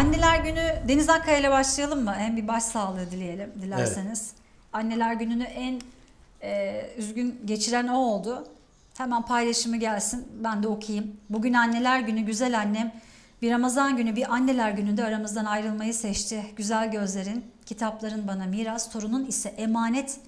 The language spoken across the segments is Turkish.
Anneler Günü Deniz Akkaya ile başlayalım mı? Hem bir baş sağlığı dileyelim dilerseniz. Anneler Günü'nü en e, üzgün geçiren o oldu. Hemen paylaşımı gelsin. Ben de okuyayım. Bugün Anneler Günü güzel annem. Bir Ramazan günü bir anneler gününde aramızdan ayrılmayı seçti. Güzel gözlerin, kitapların bana miras, torunun ise emanet.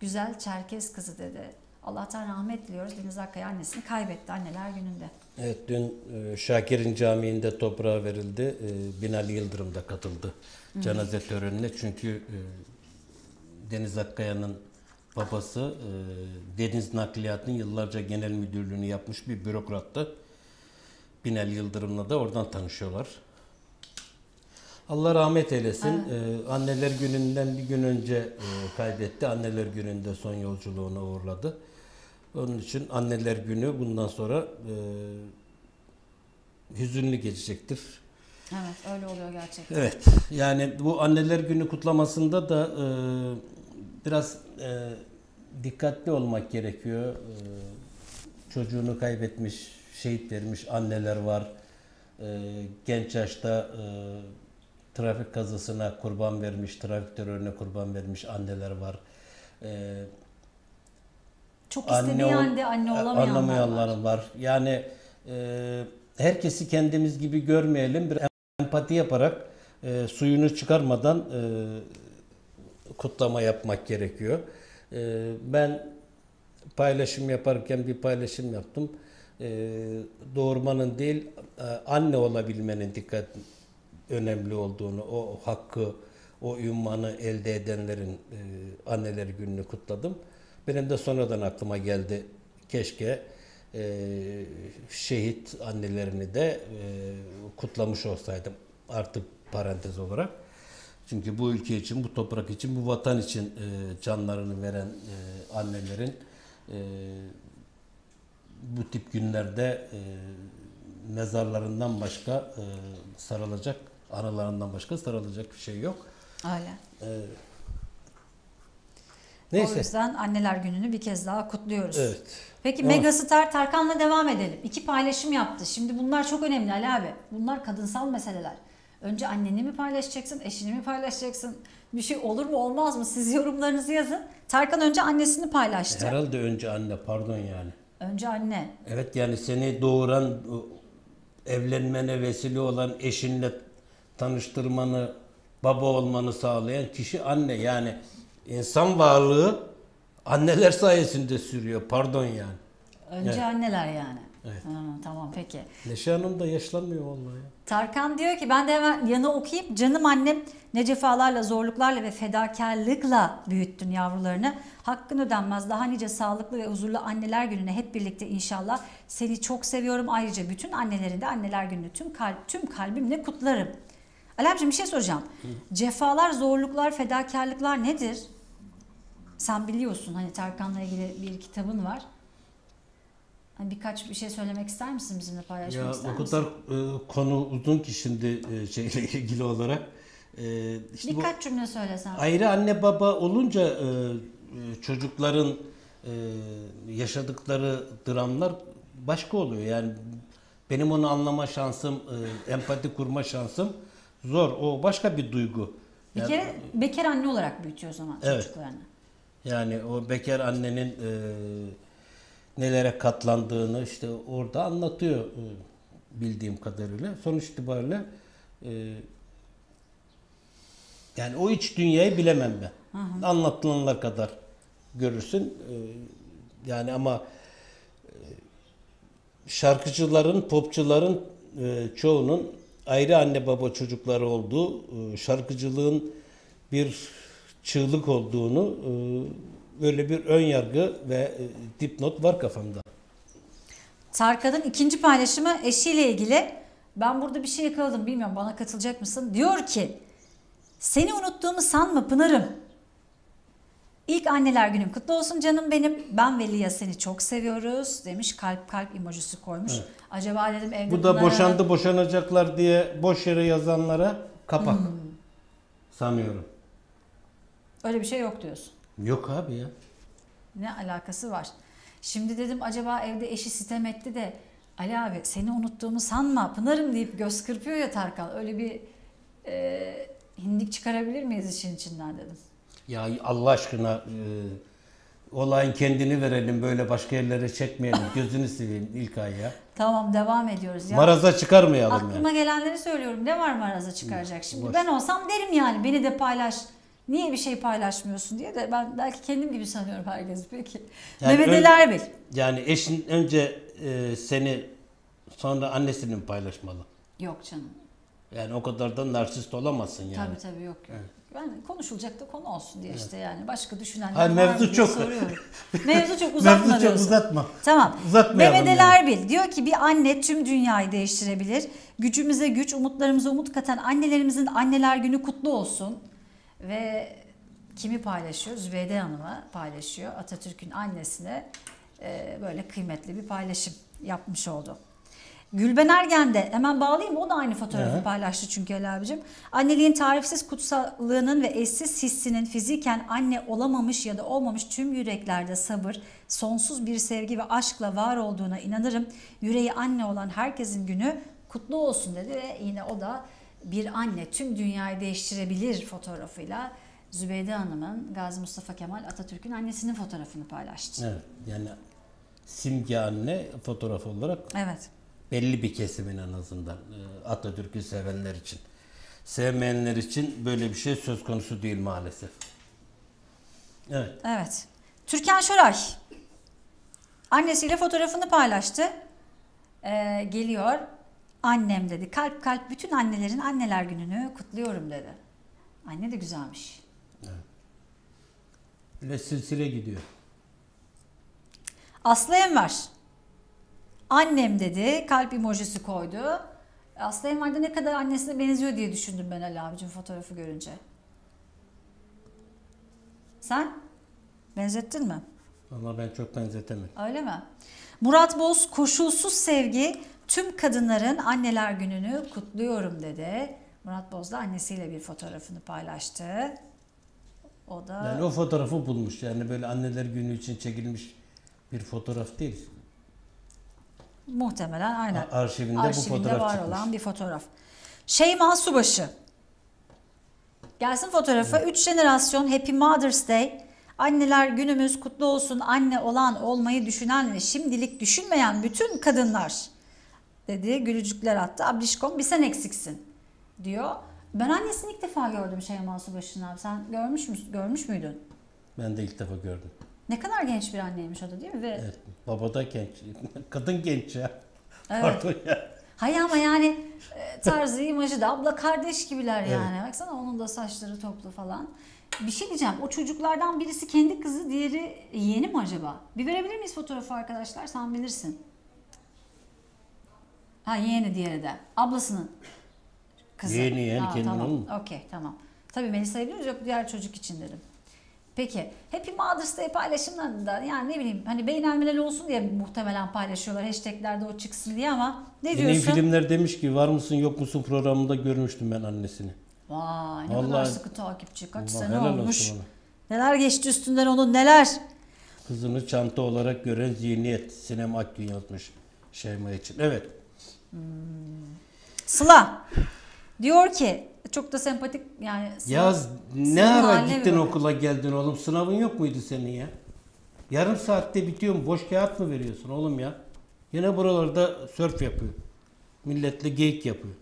Güzel Çerkez kızı dedi. Allah'tan rahmet diliyoruz. Deniz Akkaya annesini kaybetti anneler gününde. Evet dün e, Şakir'in camiinde toprağa verildi. E, Binali Yıldırım da katıldı cenaze törenine. Çünkü e, Deniz Akkaya'nın babası Deniz Nakliyat'ın yıllarca genel müdürlüğünü yapmış bir bürokrattı. Binali Yıldırım'la da oradan tanışıyorlar. Allah rahmet eylesin. E, anneler gününden bir gün önce kaybetti. Anneler gününde son yolculuğuna uğurladı. Onun için anneler günü bundan sonra e, hüzünlü geçecektir. Evet öyle oluyor gerçekten. Evet. Yani bu anneler günü kutlamasında da e, biraz e, dikkatli olmak gerekiyor. E, çocuğunu kaybetmiş, şehit vermiş anneler var. E, genç yaşta e, trafik kazasına kurban vermiş, trafik terörüne kurban vermiş anneler var. E, Çok istediği ol- halde anne olamayanlar var. anlamayanlar var. Yani e, herkesi kendimiz gibi görmeyelim. Bir empati yaparak e, suyunu çıkarmadan e, kutlama yapmak gerekiyor. E, ben paylaşım yaparken bir paylaşım yaptım. E, doğurmanın değil e, anne olabilmenin dikkat önemli olduğunu, o hakkı, o ünvanı elde edenlerin e, anneler gününü kutladım. Benim de sonradan aklıma geldi. Keşke e, şehit annelerini de e, kutlamış olsaydım. Artık parantez olarak. Çünkü bu ülke için, bu toprak için, bu vatan için e, canlarını veren e, annelerin e, bu tip günlerde e, mezarlarından başka e, sarılacak, anılarından başka sarılacak bir şey yok. Öyle. O Neyse. yüzden anneler gününü bir kez daha kutluyoruz. Evet. Peki Ama- Megastar Tarkan'la devam edelim. İki paylaşım yaptı. Şimdi bunlar çok önemli Ali abi. Bunlar kadınsal meseleler. Önce anneni mi paylaşacaksın, eşini mi paylaşacaksın? Bir şey olur mu olmaz mı? Siz yorumlarınızı yazın. Tarkan önce annesini paylaştı. Herhalde önce anne, pardon yani. Önce anne. Evet yani seni doğuran, o evlenmene vesile olan eşinle tanıştırmanı, baba olmanı sağlayan kişi anne. Yani insan varlığı anneler sayesinde sürüyor. Pardon yani. Önce Evet. anneler yani. Evet. Ha, tamam peki. Neşe Hanım da yaşlanmıyor vallahi. Tarkan diyor ki ben de hemen yanı okuyup canım annem ne cefalarla, zorluklarla ve fedakarlıkla büyüttün yavrularını. Hakkın ödenmez daha nice sağlıklı ve huzurlu anneler gününe hep birlikte inşallah. Seni çok seviyorum. Ayrıca bütün annelerin de anneler gününü tüm kalp tüm kalbimle kutlarım. Alemciğim bir şey soracağım. Cefalar, zorluklar, fedakarlıklar nedir? Sen biliyorsun hani Tarkan'la ilgili bir kitabın var. Hani birkaç bir şey söylemek ister misin bizimle paylaşmak Ya ister o misin? kadar e, konu uzun ki şimdi e, şeyle ilgili olarak. E, işte bu Birkaç cümle söylesen. ayrı anne baba olunca e, e, çocukların e, yaşadıkları dramlar başka oluyor. Yani benim onu anlama şansım, e, empati kurma şansım zor. O başka bir duygu. Bir Yani- kere bekar anne olarak büyütüyor o zaman Evet. çocuklarını. Yani o bekar annenin e, nelere katlandığını işte orada anlatıyor e, bildiğim kadarıyla. Sonuç itibariyle e, yani o iç dünyayı bilemem ben. Anlatılanlar kadar görürsün. E, yani ama e, şarkıcıların, popçuların e, çoğunun ayrı anne baba çocukları olduğu, e, şarkıcılığın bir çığlık olduğunu e, böyle bir ön yargı ve e, dipnot var kafamda. Tarkan'ın ikinci paylaşımı eşiyle ilgili. Ben burada bir şey yakaladım bilmiyorum bana katılacak mısın? Diyor ki seni unuttuğumu sanma Pınar'ım. İlk anneler günün kutlu olsun canım benim. Ben ve Lia seni çok seviyoruz demiş. Kalp kalp emojisi koymuş. Acaba dedim evde Bu da Pınar'a- boşandı boşanacaklar diye boş yere yazanlara kapak sanıyorum. Öyle bir şey yok diyorsun. Yok abi ya. Ne alakası var? Şimdi dedim acaba evde eşi sitem etti de Ali abi seni unuttuğumu sanma Pınar'ım deyip göz kırpıyor ya Tarkan. Öyle bir e, hindik çıkarabilir miyiz işin içinden dedim. Ya Allah aşkına e, olayın kendini verelim böyle başka yerlere çekmeyelim. Gözünü seveyim İlkay ya. Tamam devam ediyoruz. Ya. Maraza çıkarmayalım Aklıma yani. gelenleri söylüyorum. Ne var maraza çıkaracak? Şimdi boş. ben olsam derim yani beni de paylaş. Niye bir şey paylaşmıyorsun diye de ben belki kendim gibi sanıyorum herkes. Peki. Yani Mehmet Ali Erbil. Yani eşin önce e, seni sonra annesini mi paylaşmalı? Yok canım. Yani o kadar da narsist olamazsın yani. Tabii tabii yok yok. Ben konuşulacak da konu olsun diye işte yani başka düşünenler Hayır, var mevzu çok- soruyorum. mevzu çok uzatma Mevzu çok diyorsun. uzatma. Tamam. Uzatmayalım Mehmet yani. Erbil diyor ki bir anne tüm dünyayı değiştirebilir. Gücümüze güç, umutlarımıza umut katan annelerimizin anneler günü kutlu olsun. Ve kimi paylaşıyor? Zübeyde Hanım'ı paylaşıyor. Atatürk'ün annesine e, böyle kıymetli bir paylaşım yapmış oldu. Gülben Ergen de hemen bağlayayım o da aynı fotoğrafı Evet. paylaştı çünkü Ali abicim. Anneliğin tarifsiz kutsallığının ve eşsiz hissinin fiziken anne olamamış ya da olmamış tüm yüreklerde sabır, sonsuz bir sevgi ve aşkla var olduğuna inanırım. Yüreği anne olan herkesin günü kutlu olsun dedi ve yine o da bir anne tüm dünyayı değiştirebilir fotoğrafıyla Zübeyde Hanım'ın Gazi Mustafa Kemal Atatürk'ün annesinin fotoğrafını paylaştı. Evet. Yani simge anne fotoğraf olarak Evet. belli bir kesimin en azından e, Atatürk'ü sevenler için. Sevmeyenler için böyle bir şey söz konusu değil maalesef. Evet. Evet. Türkan Şoray annesiyle fotoğrafını paylaştı. Ee, geliyor. Annem dedi. Kalp kalp bütün annelerin anneler gününü kutluyorum dedi. Anne de güzelmiş. Böyle silsile gidiyor. Aslı Enver. Annem dedi. Kalp emojisi koydu. Aslı Enver de ne kadar annesine benziyor diye düşündüm ben Ali abicim fotoğrafı görünce. Sen? Benzettin mi? Ama ben çok benzetemedim. Öyle mi? Murat Boz koşulsuz sevgi tüm kadınların anneler gününü kutluyorum dedi. Murat Boz da annesiyle bir fotoğrafını paylaştı. O da Yani o fotoğrafı bulmuş. Yani böyle anneler günü için çekilmiş bir fotoğraf değil. muhtemelen aynen. A- arşivinde bu fotoğraf var çıkmış. olan bir fotoğraf. Şeyma Subaşı. Gelsin fotoğrafa. Üç jenerasyon Happy Mother's Day. Anneler günümüz kutlu olsun. Anne olan olmayı düşünen ve şimdilik düşünmeyen bütün kadınlar dedi. Gülücükler attı. Ablişkom bir sen eksiksin diyor. Ben annesini ilk defa gördüm Şeyma Subaşı'nın abi. Sen görmüş müsün? Görmüş müydün? Ben de ilk defa gördüm. Ne kadar genç bir anneymiş o da değil mi? Ve Evet. Baba da genç. Kadın genç ya. Evet. Pardon ya. Hayır ama yani e, tarzı, imajı da abla kardeş gibiler Evet. yani. Baksana onun da saçları toplu falan. Bir şey diyeceğim. O çocuklardan birisi kendi kızı, diğeri yeğeni mi acaba? Bir verebilir miyiz fotoğrafı arkadaşlar? Sen bilirsin. Ha yeğeni diğeri de. Ablasının kızı. Yeğeni, yeğeni, Ha, kendinin tamam. mi? Okey tamam. Tabii Melisa'yı biliyoruz yok diğer çocuk için dedim. Peki Happy Mother's Day paylaşımlarında yani ne bileyim hani beynelmiler olsun diye muhtemelen paylaşıyorlar. Hashtaglerde o çıksın diye ama ne diyorsun? filmler demiş ki var mısın yok musun programında görmüştüm ben annesini. Vay ne kadar Vallahi- sıkı takipçi. Kaç Allah sene helal olmuş. ona. Neler geçti üstünden onun neler. Kızını çanta olarak gören zihniyet. Sinem Akgün yazmış Şeyma için. Evet. Sıla diyor ki çok da sempatik yani. Sıla- Yaz ne ara gittin okula geldin oğlum? Sınavın yok muydu senin ya? Yarım saatte bitiyor mu? Boş kağıt mı veriyorsun oğlum ya? Yine buralarda sörf yapıyor. Milletle geyik yapıyor.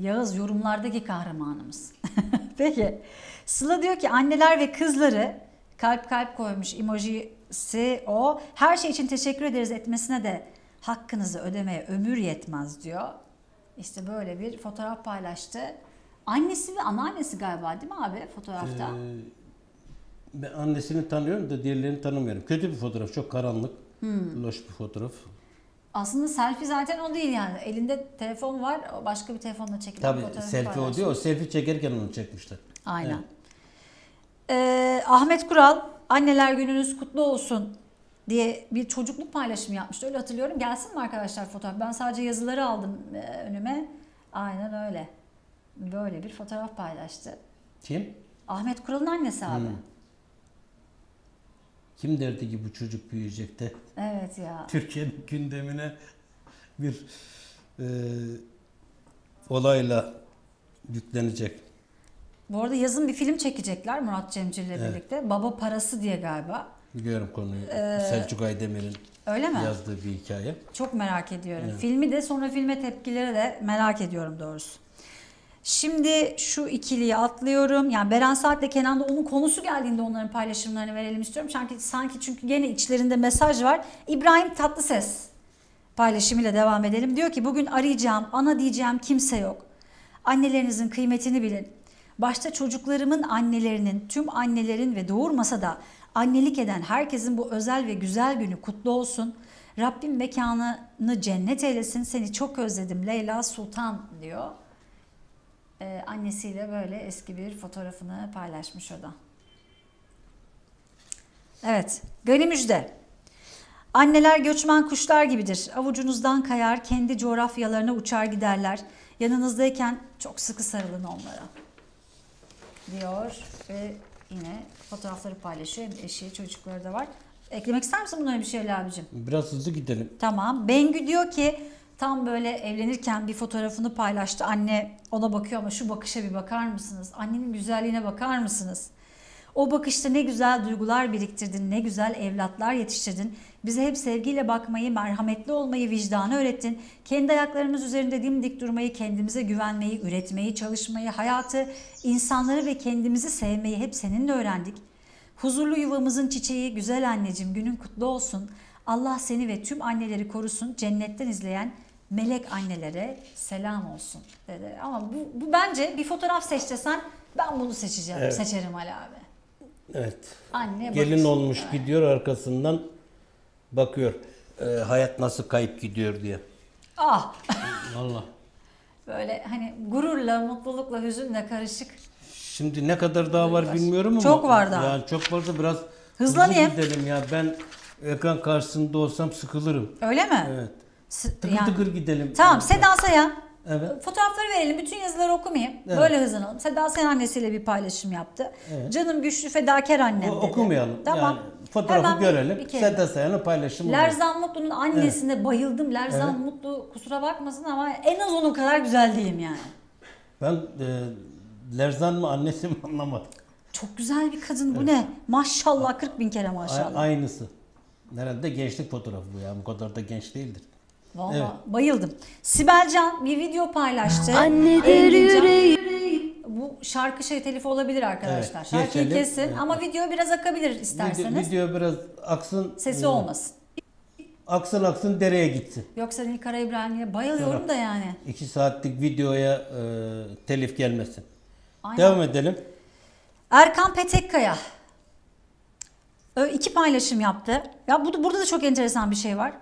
Yağız yorumlardaki kahramanımız. Peki. Sıla diyor ki anneler ve kızları kalp kalp koymuş emojisi o. Her şey için teşekkür ederiz etmesine de hakkınızı ödemeye ömür yetmez diyor. İşte böyle bir fotoğraf paylaştı. Annesi ve anneannesi galiba değil mi abi fotoğrafta? Ee, ben annesini tanıyorum da diğerlerini tanımıyorum. Kötü bir fotoğraf, çok karanlık. Hmm. Loş bir fotoğraf. Aslında selfie zaten o değil yani. Elinde telefon var, başka bir telefonla çekilen Tabii fotoğrafı selfie o diyor. Selfie çekerken onu çekmişler. Aynen. Evet. Ee, Ahmet Kural, anneler gününüz kutlu olsun diye bir çocukluk paylaşımı yapmıştı. Öyle hatırlıyorum. Gelsin mi arkadaşlar fotoğraf? Ben sadece yazıları aldım e, önüme. Aynen öyle. Böyle bir fotoğraf paylaştı. Kim? Ahmet Kural'ın annesi abi. Hmm. Kim derdi ki bu çocuk büyüyecek de Evet ya. Türkiye'nin gündemine bir e, olayla Yüklenecek. Bu arada yazın bir film çekecekler Murat Cemcir ile Evet. birlikte. Baba Parası diye galiba. Biliyorum konuyu. Ee, Selçuk Aydemir'in Öyle mi? yazdığı bir hikaye. Çok merak ediyorum. Evet. Filmi de sonra filme tepkileri de merak ediyorum doğrusu. Şimdi şu ikiliyi atlıyorum. Yani Beren Saat ile Kenan Doğulu'nun konusu geldiğinde onların paylaşımlarını verelim istiyorum. Sanki, sanki çünkü gene içlerinde mesaj var. İbrahim Tatlıses paylaşımıyla devam edelim. Diyor ki bugün arayacağım, ana diyeceğim kimse yok. Annelerinizin kıymetini bilin. Başta çocuklarımın annelerinin, tüm annelerin ve doğurmasa da annelik eden herkesin bu özel ve güzel günü kutlu olsun. Rabbim mekanını cennet eylesin. Seni çok özledim Leyla Sultan diyor. Ee, annesiyle böyle eski bir fotoğrafını paylaşmış o da. Evet, Gani Müjde. Anneler göçmen kuşlar gibidir. Avucunuzdan kayar, kendi coğrafyalarına uçar giderler. Yanınızdayken çok sıkı sarılın onlara. Diyor ve yine fotoğrafları paylaşıyor. Eşi, çocukları da var. Eklemek ister misin bunlara bir şeyler abicim? Biraz hızlı gidelim. Tamam. Bengü diyor ki tam böyle evlenirken bir fotoğrafını paylaştı. Anne ona bakıyor ama şu bakışa bir bakar mısınız? Annenin güzelliğine bakar mısınız? O bakışta ne güzel duygular biriktirdin, ne güzel evlatlar yetiştirdin. Bize hep sevgiyle bakmayı, merhametli olmayı, vicdanı öğrettin. Kendi ayaklarımız üzerinde dimdik durmayı, kendimize güvenmeyi, üretmeyi, çalışmayı, hayatı, insanları ve kendimizi sevmeyi hep seninle öğrendik. Huzurlu yuvamızın çiçeği güzel anneciğim günün kutlu olsun. Allah seni ve tüm anneleri korusun. Cennetten izleyen melek annelere selam olsun dedi. Ama bu, bu bence bir fotoğraf seç desen ben bunu seçeceğim. Evet. Seçerim Ali abi. Evet. Anne Gelin bakış. olmuş gidiyor arkasından bakıyor. Ee, hayat nasıl kayıp gidiyor diye. Ah Allah. böyle hani gururla, mutlulukla, hüzünle karışık. Şimdi ne kadar daha var bilmiyorum ama. Çok var daha. Yani çok varsa biraz Hızlanayım. hızlı gidelim ya. Ben ekran karşısında olsam sıkılırım. Öyle mi? Evet. Tıkır yani- tıkır gidelim. Tamam Seda Sayan. Evet. Fotoğrafları verelim. Bütün yazıları okumayayım. Evet. Böyle hızlanalım. Seda Sayan annesiyle bir paylaşım yaptı. Canım güçlü fedakar annem O- dedi. okumayalım. Tamam. Yani fotoğrafı Hemen görelim. bir. Seda Sayan'ın paylaşımı. Lerzan Mutlu'nun annesine bayıldım. Lerzan Evet. Mutlu kusura bakmasın ama en az onun kadar güzel diyeyim yani. Ben e, Lerzan mı annesi mi anlamadım. Çok güzel bir kadın bu ne? Maşallah 40 bin kere A- maşallah. aynısı. Herhalde gençlik fotoğrafı bu ya. Bu kadar da genç değildir. Vallahi Evet. bayıldım. Sibel Can bir video paylaştı. Annedir yüreğim. Bu şarkı şey telifi olabilir arkadaşlar. Evet, Şarkıyı geçelim. kesin Evet. ama video biraz akabilir Video, isterseniz. video biraz aksın. Sesi e, olmasın. Aksın aksın dereye gitsin. Yoksa Nilkara İbrahim'e bayılıyorum Evet. da yani. İki saatlik videoya e, telif gelmesin. Aynen. Devam edelim. Erkan Petekkaya iki paylaşım yaptı. Ya bu, burada da çok enteresan bir şey var.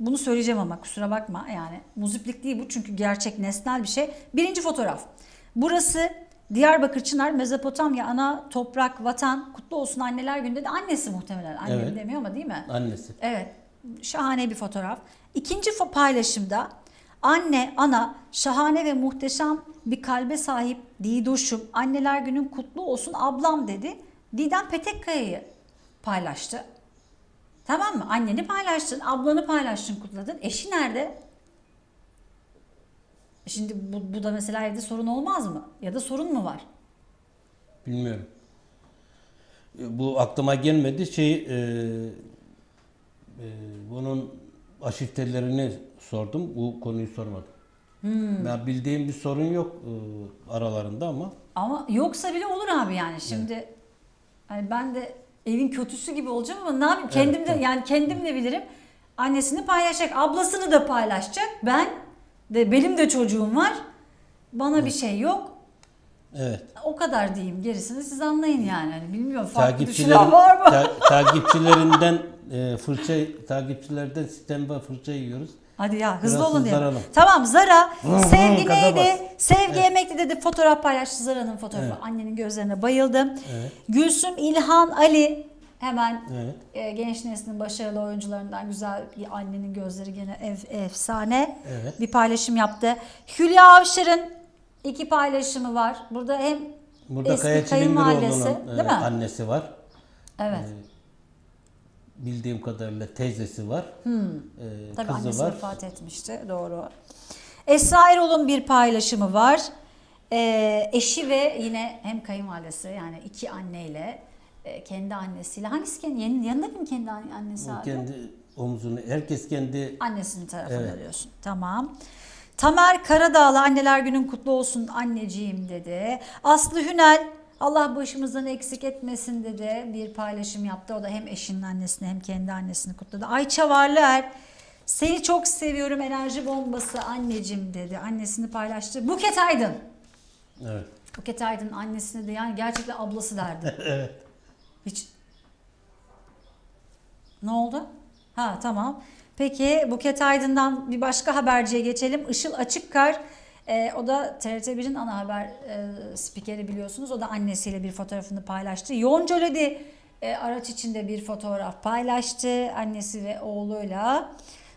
Bunu söyleyeceğim ama kusura bakma yani. Muziplik değil bu çünkü gerçek nesnel bir şey. Birinci fotoğraf. Burası Diyarbakır Çınar Mezopotamya ana toprak vatan kutlu olsun anneler günde de annesi muhtemelen annem Evet. demiyor ama değil mi? Annesi. Evet. Şahane bir fotoğraf. İkinci fo- paylaşımda anne, ana şahane ve muhteşem bir kalbe sahip Didoş'um anneler günün kutlu olsun ablam dedi. Didem Petekkaya'yı paylaştı. Tamam mı? Anneni paylaştın, ablanı paylaştın, kutladın. Eşi nerede? Şimdi bu, bu da mesela evde sorun olmaz mı? Ya da sorun mu var? Bilmiyorum. E, Bu aklıma gelmedi. Şey e, e, bunun aşiftelerini sordum. Bu konuyu sormadım. Hmm. Ben bildiğim bir sorun yok e, aralarında ama Ama yoksa bile olur abi yani. Şimdi hani ben de evin kötüsü gibi olacağım ama ne yapayım? Kendim de tabii. yani kendim de bilirim. Annesini paylaşacak, ablasını da paylaşacak. Ben de benim de çocuğum var. Bana bir şey yok. evet. O kadar diyeyim. Gerisini siz anlayın yani. Hani bilmiyorum farklı düşünen var mı? ta- takipçilerinden e, fırça takipçilerden sistemde fırça yiyoruz. Hadi ya hızlı Biraz olun diye. Tamam Zara sevgi neydi? Sevgi emekli dedi fotoğraf paylaştı Zara'nın fotoğrafı. Evet. Annenin gözlerine bayıldım. Evet. Gülsüm İlhan Ali hemen Evet. e, genç neslin başarılı oyuncularından güzel bir annenin gözleri gene ev, efsane Evet. bir paylaşım yaptı. Hülya Avşar'ın iki paylaşımı var. Burada hem Burada eski kayınvalidesi Çilingirioğlu'nun değil mi? annesi var. Evet. Bildiğim kadarıyla teyzesi var. E, Tabii kızı annesi var. vefat etmişti. Doğru. Esra Erol'un bir paylaşımı var. Ee, eşi ve yine hem kayınvalidesi yani iki anneyle e, kendi annesiyle hangisi kendi yan- yanında mı kendi anne- annesi O abi? kendi omzunu, herkes kendi Annesinin tarafında Evet. diyorsun. Tamam. Tamer Karadağlı anneler günün kutlu olsun anneciğim dedi. Aslı Hünel Allah başımızdan eksik etmesin dedi. Bir paylaşım yaptı. O da hem eşinin annesini hem kendi annesini kutladı. Ayça Varlıer seni çok seviyorum enerji bombası anneciğim dedi. Annesini paylaştı. Buket Aydın. evet. Buket Aydın annesine de yani gerçekten ablası derdi. evet. Hiç. Ne oldu? Ha tamam. Peki Buket Aydın'dan bir başka haberciye geçelim. Işıl Açıkkar. E, o da TRT1'in ana haber e, spikeri biliyorsunuz. O da annesiyle bir fotoğrafını paylaştı. Yonca Lodi e, araç içinde bir fotoğraf paylaştı. Annesi ve oğluyla.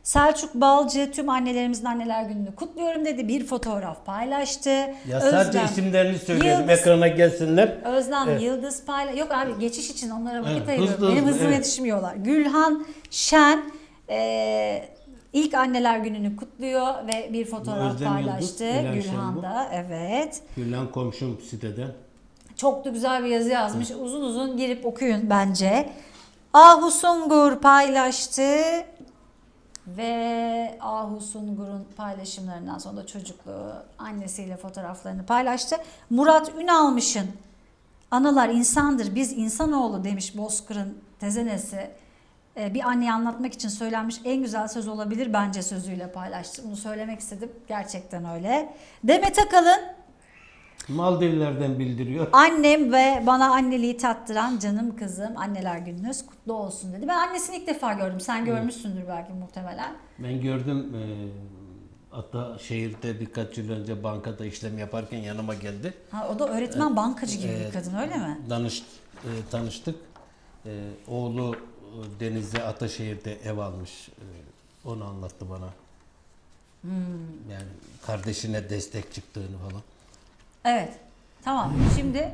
Selçuk Balcı tüm annelerimizin anneler gününü kutluyorum dedi. Bir fotoğraf paylaştı. Ya sadece Özlem isimlerini söyleyelim Yıldız- ekrana gelsinler. Özlem Evet. Yıldız Payla yok abi geçiş için onlara vakit Evet, ayırıyorum. hızlı Benim hızlı, evet. yetişmiyorlar. Gülhan Şen e, ilk anneler gününü kutluyor ve bir fotoğraf Özlem Yıldız, paylaştı. Gülhan Gülhan da evet. Gülen komşum siteden. Çok da güzel bir yazı yazmış. Uzun uzun girip okuyun bence. Ahu Sungur paylaştı. Ve Ahu Sungur'un paylaşımlarından sonra da çocukluğu annesiyle fotoğraflarını paylaştı. Murat Ünalmış'ın Analar insandır, biz insanoğlu demiş Bozkır'ın tezenesi. Ee, Bir anneyi anlatmak için söylenmiş en güzel söz olabilir bence sözüyle paylaştı. Bunu söylemek istedim. Gerçekten öyle. Demet Akalın Maldivler'den bildiriyor. Annem ve bana anneliği tattıran canım kızım anneler gününüz kutlu olsun dedi. Ben annesini ilk defa gördüm. Sen görmüşsündür belki muhtemelen. Ben gördüm e, hatta şehirde birkaç yıl önce bankada işlem yaparken yanıma geldi. Ha, o da öğretmen bankacı gibi bir Evet. kadın öyle mi? Danış, e, tanıştık. E, oğlu e, Denizli Ataşehir'de ev almış. E, onu anlattı bana. Hmm. Yani kardeşine destek çıktığını falan. Evet. Tamam. Şimdi